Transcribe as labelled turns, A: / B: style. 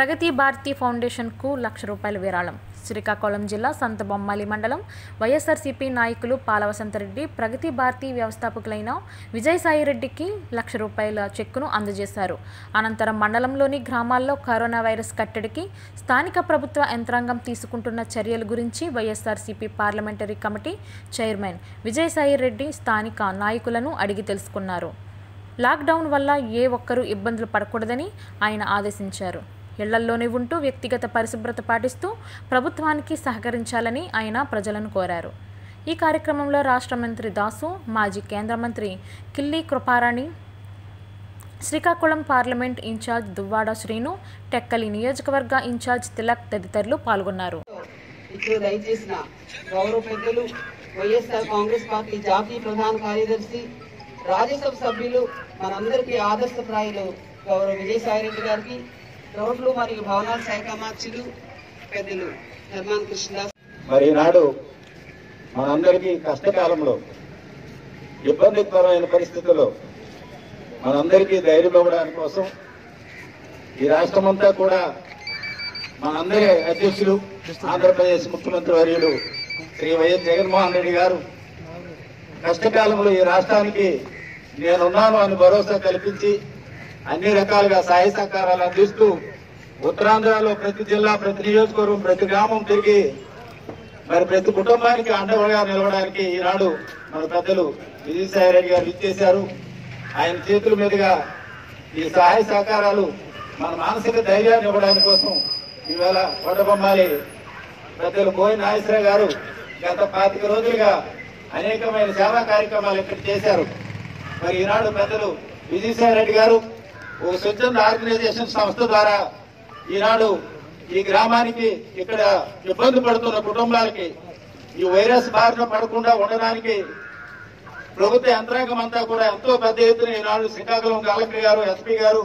A: ప్రగతి భారతి ఫౌండేషన్కు లక్ష రూపాయల విరాళం. శ్రీకాకుళం జిల్లా సంత బొమ్మాలి మండలం వైఎస్ఆర్సీపీ నాయకులు పాలవసంతరెడ్డి ప్రగతి భారతి వ్యవస్థాపకులైన విజయసాయిరెడ్డికి లక్ష రూపాయల చెక్కును అందజేశారు. అనంతరం మండలంలోని గ్రామాల్లో కరోనా వైరస్ కట్టడికి స్థానిక ప్రభుత్వ యంత్రాంగం తీసుకుంటున్న చర్యల గురించి YSRCP parliamentary committee chairman Vijayasaireddy స్థానిక నాయకులను అడిగి తెలుసుకున్నారు. లాక్డౌన్ వల్ల ఏ ఒక్కరూ ఇబ్బందులు పడకూడదని ఆయన ఆదేశించారు. ఇళ్ళల్లోనే ఉంటూ వ్యక్తిగత పరిశుభ్రత పాటిస్తూ ప్రభుత్వానికి సహకరించాలని ఆయన ప్రజలను కోరారు. ఈ కార్యక్రమంలో రాష్ట్ర మంత్రి దాసు మాజీ కేంద్ర మంత్రి కిల్లి కృపారాణి శ్రీకాకుళం పార్లమెంట్ ఇన్ఛార్జ్ దువ్వాడ శ్రీను టెక్కలి నియోజకవర్గ ఇన్ఛార్జ్ తిలక్ తదితరులు పాల్గొన్నారు.
B: గౌరవ పెద్దలు వైఎస్ఆర్ కాంగ్రెస్ పార్టీ జాతీయ ప్రధాన కార్యదర్శి రాజ్యసభ సభ్యులు మనందరికీ ఆదర్శప్రాయులు గౌరవ విజయసాయిరెడ్డి గారికి రోడ్లు మరియు భవనాల శాఖ మార్చులు పెద్దలు ధర్మాన్ కృష్ణదాస్.
C: మరి ఈనాడు మనందరికీ కష్టకాలంలో ఇబ్బందికరమైన పరిస్థితుల్లో మనందరికీ ధైర్యం ఇవ్వడానికి కోసం ఈ రాష్ట్రమంతా కూడా మనందరి అధ్యక్షులు ఆంధ్రప్రదేశ్ ముఖ్యమంత్రి వర్యులు శ్రీ వైఎస్ జగన్మోహన్ రెడ్డి గారు. కష్టకాలంలో ఈ రాష్ట్రానికి నేనున్నాను అని భరోసా కల్పించి అన్ని రకాలుగా సహాయ సహకారాలు అందిస్తూ ఉత్తరాంధ్రలో ప్రతి జిల్లా ప్రతి నియోజకవర్గం ప్రతి గ్రామం తిరిగి మరి ప్రతి కుటుంబానికి అండగా నిలవడానికి ఈనాడు మన పెద్దలు విజయసాయి రెడ్డి గారు ఇచ్చేశారు ఆయన చేతుల మీదుగా ఈ సహాయ సహకారాలు మన మానసిక ధైర్యాన్ని ఇవ్వడానికి కోసం ఈవేళ కొండబొమ్మాలి పెద్దలు కోయి నాగేశ్వరరావు గారు గత పాతిక రోజులుగా అనేకమైన సేవా కార్యక్రమాలు ఇక్కడ చేశారు. మరి ఈనాడు పెద్దలు విజయసాయి రెడ్డి గారు ఒక స్వచ్ఛంద ఆర్గనైజేషన్ సంస్థ ద్వారా ఈనాడు ఈ గ్రామానికి ఇక్కడ ఇబ్బంది పడుతున్న కుటుంబాలకి ఈ వైరస్ బారిన పడకుండా ఉండడానికి ప్రభుత్వ యంత్రాంగం అంతా కూడా ఎంతో పెద్ద ఎత్తున ఈనాడు శ్రీకాకుళం కలెక్టర్ గారు ఎస్పీ గారు